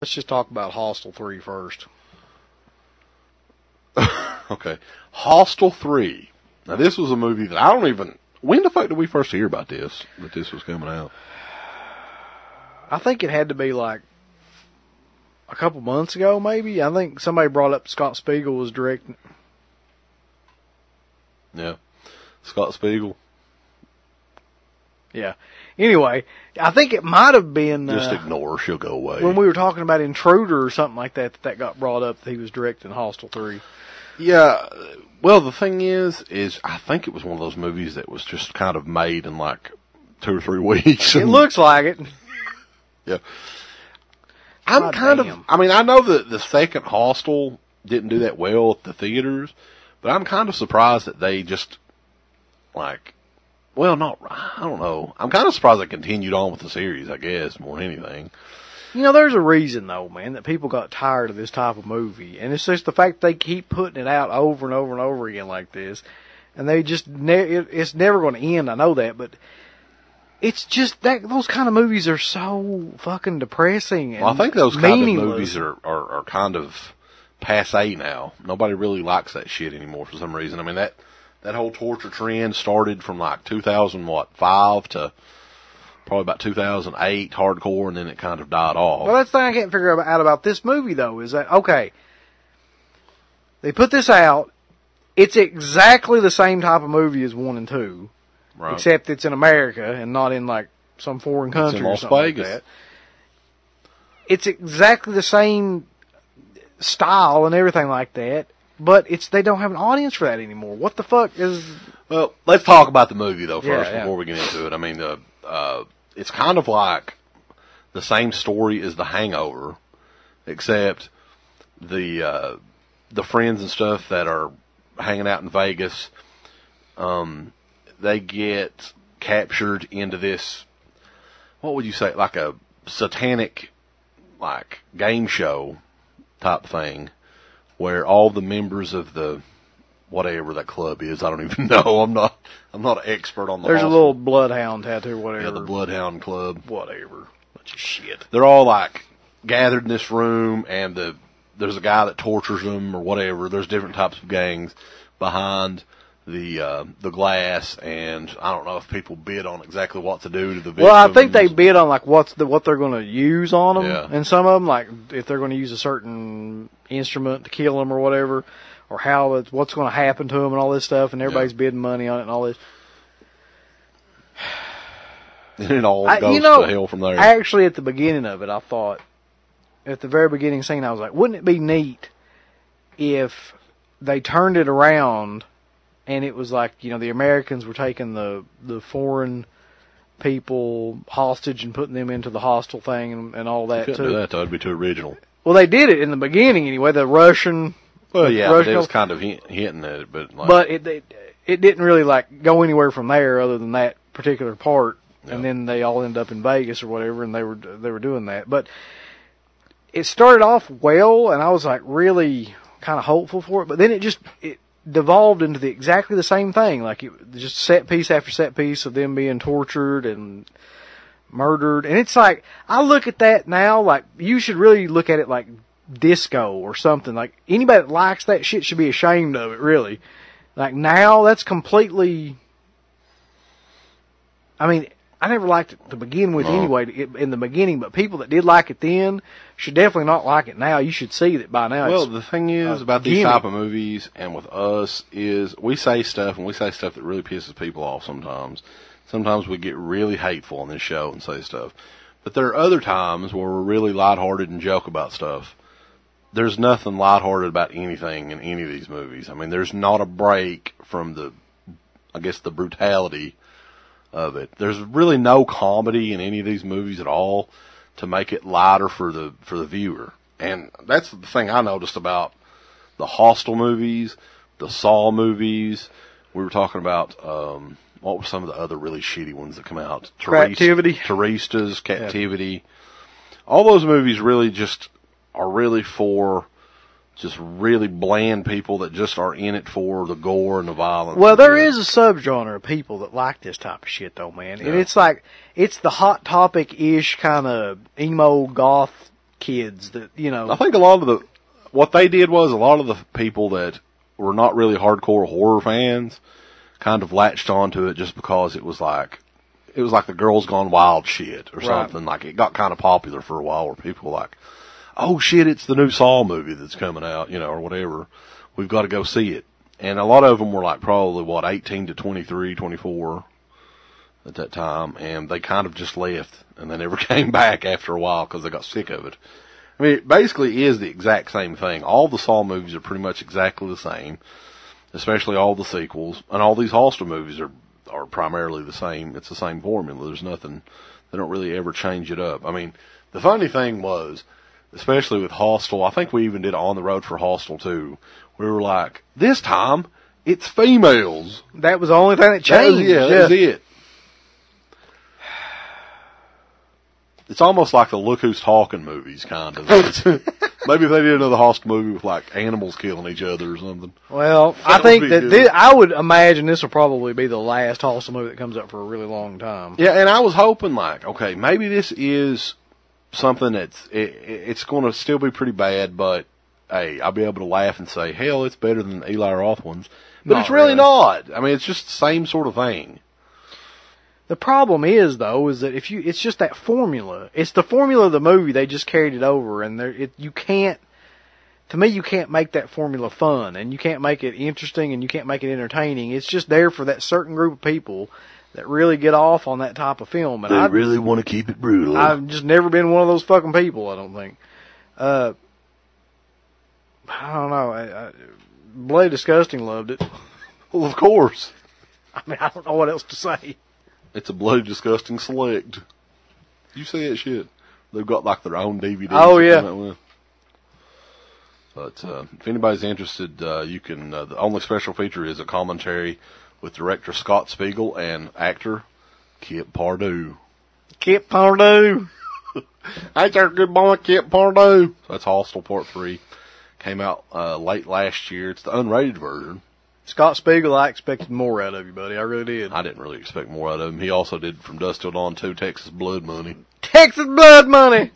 Let's just talk about Hostel 3 first. Okay. Hostel 3. Now, this was a movie that I don't even. When the fuck did we first hear about this? That this was coming out? I think it had to be like a couple months ago, maybe. I think somebody brought up Scott Spiegel was directing. Yeah. Scott Spiegel. Yeah. Anyway, I think it might have been Just uh, ignore her. She'll go away. when we were talking about Intruder or something like that that, that got brought up that he was directing Hostel 3. Yeah. Well, the thing is, is I think it was one of those movies that was just kind of made in like two or three weeks. It looks like it. Yeah. I'm God kind damn. of, I mean, I know that the second Hostel didn't do that well at the theaters, but I'm kind of surprised that they just, like, well, not, I don't know. I'm kind of surprised they continued on with the series, I guess, more than anything. You know, there's a reason though, man, that people got tired of this type of movie, and it's just the fact they keep putting it out over and over and over again like this, and they just ne- it, it's never going to end. I know that, but it's just that those kind of movies are so fucking depressing. And Well, I think those kind of movies are, are, are kind of passe now. Nobody really likes that shit anymore for some reason. I mean, that, that whole torture trend started from like 2000, what, five to probably about 2008 hardcore and then it kind of died off. Well, that's the thing I can't figure out about this movie though is that okay? They put this out. It's exactly the same type of movie as one and two. right. except it's in America and not in like some foreign country in or something Vegas. like that. It's exactly the same style and everything like that, but it's they don't have an audience for that anymore. What the fuck is? Well, let's talk about the movie though Yeah, first yeah. before we get into it. I mean, uh, uh, it's kind of like the same story as The Hangover, except the uh, the friends and stuff that are hanging out in Vegas, um, they get captured into this. What would you say? Like a satanic, like game show type thing, where all the members of the whatever that club is. I don't even know. I'm not. I'm not an expert on the. There's a little bloodhound tattoo, whatever. yeah, the Bloodhound Club. whatever. Bunch of shit. They're all like gathered in this room, and the there's a guy that tortures them or whatever. There's different types of gangs behind the uh, the glass, and I don't know if people bid on exactly what to do to the victims. Well, I think they bid on like what's the what they're going to use on them, Yeah. and some of them like if they're going to use a certain instrument to kill them or whatever, or how it's what's going to happen to them and all this stuff, and everybody's bidding money on it and all this. and it all I- goes you know, to hell from there. Actually, at the beginning of it, I thought, at the very beginning scene, I was like, wouldn't it be neat if they turned it around and it was like, you know, the Americans were taking the, the foreign people hostage and putting them into the hostile thing and, and all that Couldn't too. do that it'd be too original. Well, they did it in the beginning anyway, the Russian, Well, yeah, Russian- it was kind of hint, hinting at it, but like, but it, it, it didn't really like go anywhere from there other than that particular part. Yeah. And then they all end up in Vegas or whatever, and they were they were doing that. But it started off well, and I was like really kind of hopeful for it. But then it just it devolved into the exactly the same thing, like it just set piece after set piece of them being tortured and murdered. And it's like I look at that now, like you should really look at it like disco or something. Like anybody that likes that shit should be ashamed of it, really. Like now, that's completely. I mean, I never liked it to begin with No. anyway, in the beginning, but people that did like it then should definitely not like it now. You should see that by now. Well, the thing is a about these type of movies and with us is we say stuff and we say stuff that really pisses people off sometimes. Sometimes we get really hateful on this show and say stuff. But there are other times where we're really lighthearted and joke about stuff. There's nothing lighthearted about anything in any of these movies. I mean, there's not a break from the, I guess, the brutality of it. There's really no comedy in any of these movies at all to make it lighter for the for the viewer. And that's the thing I noticed about the Hostel movies, the Saw movies. We were talking about um what were some of the other really shitty ones that come out? Captivity. Teresa's Captivity. All those movies really just are really for just really bland people that just are in it for the gore and the violence. Well, there is a subgenre of people that like this type of shit, though, man. And Yeah. it's like it's the hot topic ish kind of emo goth kids that you know. I think a lot of the what they did was a lot of the people that were not really hardcore horror fans kind of latched onto it just because it was like it was like the girls gone wild shit or Right. something. Like it got kind of popular for a while where people were like, "Oh shit, it's the new Saw movie that's coming out," you know, or whatever. We've got to go see it. And a lot of them were like probably what 18 to 23, 24 at that time, and they kind of just left and they never came back after a while because they got sick of it. I mean, it basically is the exact same thing. All the Saw movies are pretty much exactly the same, especially all the sequels, and all these Hostel movies are are primarily the same. It's the same formula. There's nothing. They don't really ever change it up. I mean, the funny thing was, especially with Hostel, I think we even did on the road for Hostel too. We were like, this time it's females. that was the only thing that That was, changed. yeah, that was it. It's almost like the Look Who's Talking movies, kind of. Maybe if they did another Hostel movie with like animals killing each other or something. Well, That I think that this, I would imagine this will probably be the last Hostel movie that comes up for a really long time. Yeah, and I was hoping like, okay, maybe this is something that's it, it- it's going to still be pretty bad, but hey, I'll be able to laugh and say, hell, it's better than Eli Roth ones. But Not it's really, really. not. I mean, it's just the same sort of thing. The problem is though, is that if you, it's just that formula. It's the formula of the movie. They just carried it over, and there, it, you can't. To me, you can't make that formula fun, and you can't make it interesting, and you can't make it entertaining. It's just there for that certain group of people that really get off on that type of film. And I, really want to keep it brutal. I've just never been one of those fucking people. I don't think. Uh, I don't know. I, I, Bloody Disgusting loved it. well, of course. I mean, I don't know what else to say. It's a bloody disgusting select. You see that shit? They've got like their own DVD. Oh, yeah. But uh, if anybody's interested, uh, you can. Uh, the only special feature is a commentary with director Scott Spiegel and actor Kip Pardue. Kip Pardue. There a good boy, Kip Pardue? So that's Hostel Part Three. Came out uh, late last year. It's the unrated version. Scott Spiegel, I expected more out of you, buddy. I really did. I didn't really expect more out of him. He also did From Dusk Till Dawn 2 Texas Blood Money. Texas Blood Money.